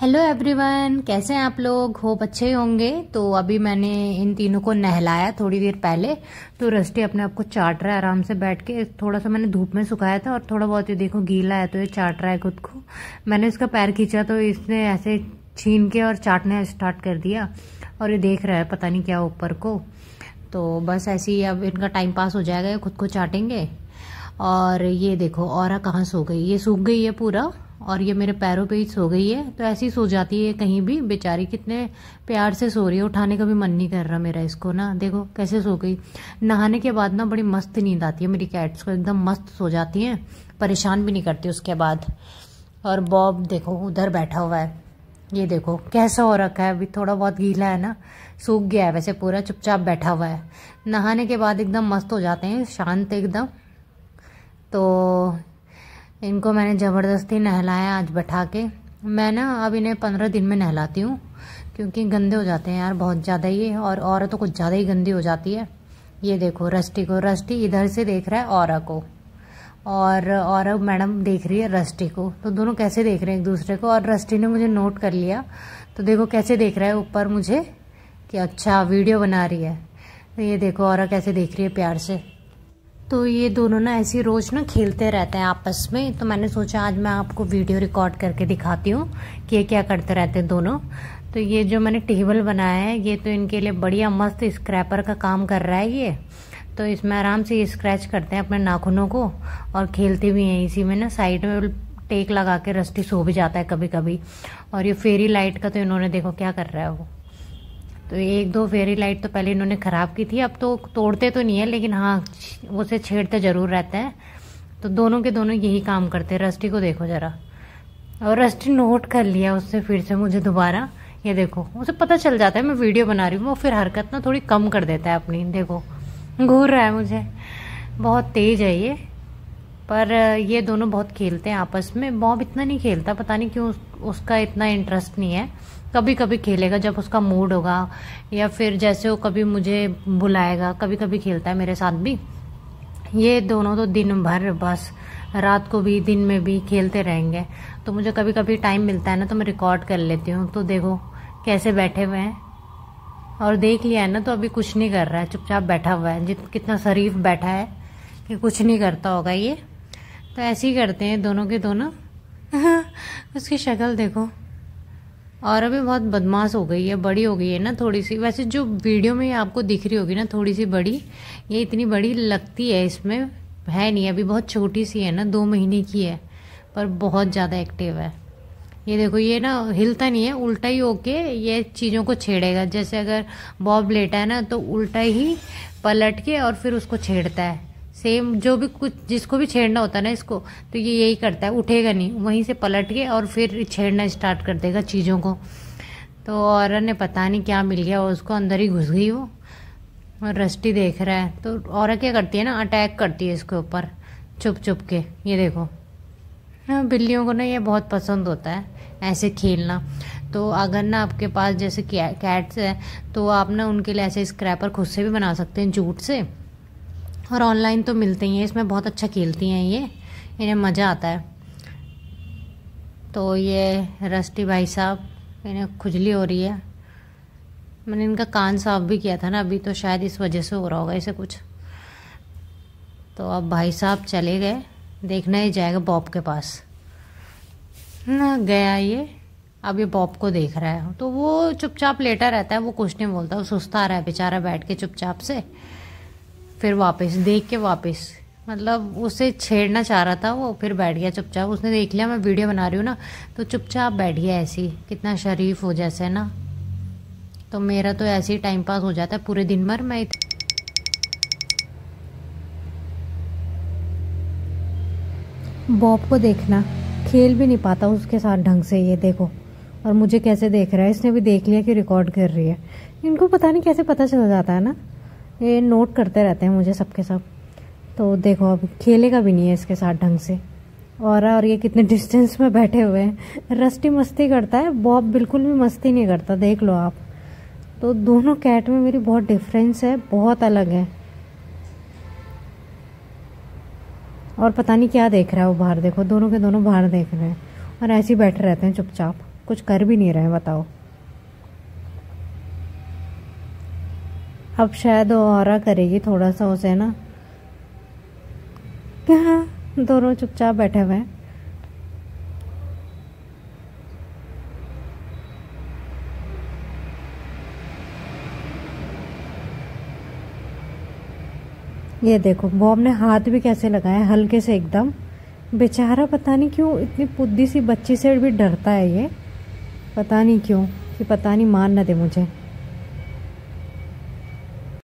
Hello everyone कैसे हैं आप लोग? होप अच्छे होंगे। तो अभी मैंने इन तीनों को नहलाया थोड़ी देर पहले। तो रस्टी अपने आप को चाट रहा है आराम से बैठ के। थोड़ा सा मैंने धूप में सुखाया था और थोड़ा बहुत ये देखो गीला है तो ये चाट रहा है खुद को। मैंने इसका पैर खींचा तो इसने ऐसे छीन के और चाटने स्टार्ट कर दिया। और ये देख रहा है पता नहीं क्या ऊपर को। तो बस ऐसे ही अब इनका टाइम पास हो जाएगा खुद को चाटेंगे। और ये देखो, और कहाँ सो गई? ये सूख गई है पूरा। और ये मेरे पैरों पे ही सो गई है। तो ऐसी सो जाती है कहीं भी। बेचारी कितने प्यार से सो रही है। उठाने का भी मन नहीं कर रहा मेरा इसको ना। देखो कैसे सो गई। नहाने के बाद ना बड़ी मस्त नींद आती है मेरी कैट्स को। एकदम मस्त सो जाती हैं। परेशान भी नहीं करती उसके बाद। और बॉब देखो, उधर बैठा हुआ है। ये देखो, कैसा हो रखा है। अभी थोड़ा बहुत गीला है ना। सूख गया है वैसे पूरा, चुपचाप बैठा हुआ है। नहाने के बाद एकदम मस्त हो जाते हैं। शांत एकदम। तो इनको मैंने ज़बरदस्ती नहलाया आज बैठा के। मैं ना अब इन्हें पंद्रह दिन में नहलाती हूँ, क्योंकि गंदे हो जाते हैं यार बहुत ज़्यादा ही और औरत तो कुछ ज़्यादा ही गंदी हो जाती है। ये देखो, रस्टी को, रस्टी इधर से देख रहा है और को, और और मैडम देख रही है रस्टी को। तो दोनों कैसे देख रहे हैं एक दूसरे को? और रस्टी ने मुझे नोट कर लिया। तो देखो कैसे देख रहा है ऊपर मुझे कि अच्छा वीडियो बना रही है। तो ये देखो और कैसे देख रही है प्यार से। तो ये दोनों ना ऐसे रोज ना खेलते रहते हैं आपस में। तो मैंने सोचा आज मैं आपको वीडियो रिकॉर्ड करके दिखाती हूँ कि ये क्या करते रहते हैं दोनों। तो ये जो मैंने टेबल बनाया है, ये तो इनके लिए बढ़िया मस्त स्क्रैपर का काम कर रहा है ये। तो इसमें आराम से ये स्क्रैच करते हैं अपने नाखूनों को और खेलते भी हैं। इसी में ना साइड में टेक लगा के रस्टी सो भी जाता है कभी कभी और ये फेरी लाइट का तो इन्होंने देखो क्या कर रहा है वो। तो एक दो फेरी लाइट तो पहले इन्होंने ख़राब की थी, अब तो तोड़ते तो नहीं है, लेकिन हाँ उसे छेड़ते ज़रूर रहता है। तो दोनों के दोनों यही काम करते हैं। रस्टी को देखो ज़रा। और रस्टी नोट कर लिया उससे फिर से मुझे दोबारा। ये देखो, उसे पता चल जाता है, मैं वीडियो बना रही हूँ, वो फिर हरकत ना थोड़ी कम कर देता है अपनी। देखो, घूर रहा है मुझे। बहुत तेज है ये। पर ये दोनों बहुत खेलते हैं आपस में। बॉब इतना नहीं खेलता, पता नहीं क्यों उसका इतना इंटरेस्ट नहीं है। कभी कभी खेलेगा जब उसका मूड होगा, या फिर जैसे वो कभी मुझे बुलाएगा कभी कभी खेलता है मेरे साथ भी। ये दोनों तो दिन भर बस, रात को भी, दिन में भी खेलते रहेंगे। तो मुझे कभी कभी टाइम मिलता है ना तो मैं रिकॉर्ड कर लेती हूँ। तो देखो, कैसे बैठे हुए हैं। और देख लिया है ना तो अभी कुछ नहीं कर रहा है, चुपचाप बैठा हुआ है। जित, कितना शरीफ बैठा है, कि कुछ नहीं करता होगा ये। तो ऐसे ही करते हैं दोनों के दोनों। उसकी शक्ल देखो। और अभी बहुत बदमाश हो गई है, बड़ी हो गई है ना थोड़ी सी वैसे जो वीडियो में आपको दिख रही होगी ना थोड़ी सी बड़ी, ये इतनी बड़ी लगती है इसमें, है नहीं, अभी बहुत छोटी सी है ना, दो महीने की है, पर बहुत ज़्यादा एक्टिव है। ये देखो, ये ना हिलता नहीं है, उल्टा ही होके ये चीज़ों को छेड़ेगा। जैसे अगर बॉब लेटा है ना तो उल्टा ही पलट के और फिर उसको छेड़ता है। सेम, जो भी कुछ, जिसको भी छेड़ना होता है ना इसको तो ये यही करता है, उठेगा नहीं, वहीं से पलट के और फिर छेड़ना स्टार्ट कर देगा चीज़ों को। तो औरत ने पता नहीं क्या मिल गया उसको अंदर ही घुस गई वो, और रस्टी देख रहा है। तो औरत क्या करती है ना, अटैक करती है इसके ऊपर चुप चुप के, ये देखो। हाँ बिल्लियों को ना ये बहुत पसंद होता है, ऐसे खेलना। तो अगर ना आपके पास जैसे कैट्स है तो आप ना उनके लिए ऐसे स्क्रैपर खुद से भी बना सकते हैं, जूट से। और ऑनलाइन तो मिलते ही हैं, इसमें बहुत अच्छा खेलती हैं ये, इन्हें मज़ा आता है। तो ये रस्टी भाई साहब, इन्हें खुजली हो रही है। मैंने इनका कान साफ़ भी किया था ना, अभी तो शायद इस वजह से हो रहा होगा इसे कुछ। तो अब भाई साहब चले गए, देखना ही जाएगा बॉब के पास। ना गया ये, अब ये बॉब को देख रहा है। तो वो चुपचाप लेटा रहता है, वो कुछ नहीं बोलता, वो सुस्ता रहा है बेचारा बैठ के चुपचाप से। फिर वापस, देख के वापस। मतलब उसे छेड़ना चाह रहा था, वो फिर बैठ गया चुपचाप। उसने देख लिया, मैं वीडियो बना रही हूँ ना तो चुपचाप बैठ गया ऐसी कितना शरीफ हो जैसे ना। तो मेरा तो ऐसे ही टाइम पास हो जाता है पूरे दिन भर, मैं बॉब को देखना, खेल भी नहीं पाता उसके साथ ढंग से ये देखो। और मुझे कैसे देख रहा है, इसने भी देख लिया कि रिकॉर्ड कर रही है। इनको पता नहीं कैसे पता चल जाता है ना। ये नोट करते रहते हैं मुझे सबके सब। तो देखो, अब खेलेगा भी नहीं है इसके साथ ढंग से। और और ये कितने डिस्टेंस में बैठे हुए हैं। रस्टी मस्ती करता है बॉब बिल्कुल भी मस्ती नहीं करता, देख लो आप। तो दोनों कैट में मेरी बहुत डिफरेंस है, बहुत अलग है। और पता नहीं क्या देख रहा है वो बाहर, देखो, दोनों के दोनों बाहर देख रहे हैं। और ऐसे ही बैठे रहते हैं चुपचाप, कुछ कर भी नहीं रहे बताओ। अब शायद वो और करेगी थोड़ा सा उसे, ना? दोनों चुपचाप बैठे हुए हैं। ये देखो बॉब ने हाथ भी कैसे लगाया हल्के से एकदम। बेचारा पता नहीं क्यों इतनी पुद्दी सी बच्ची से भी डरता है ये। पता नहीं क्यों, कि पता नहीं मान ना दे मुझे।